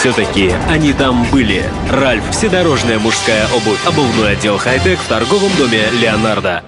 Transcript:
все-таки они там были. Ральф, вседорожная мужская обувь. Обувной отдел хай-тек в торговом доме «Леонардо».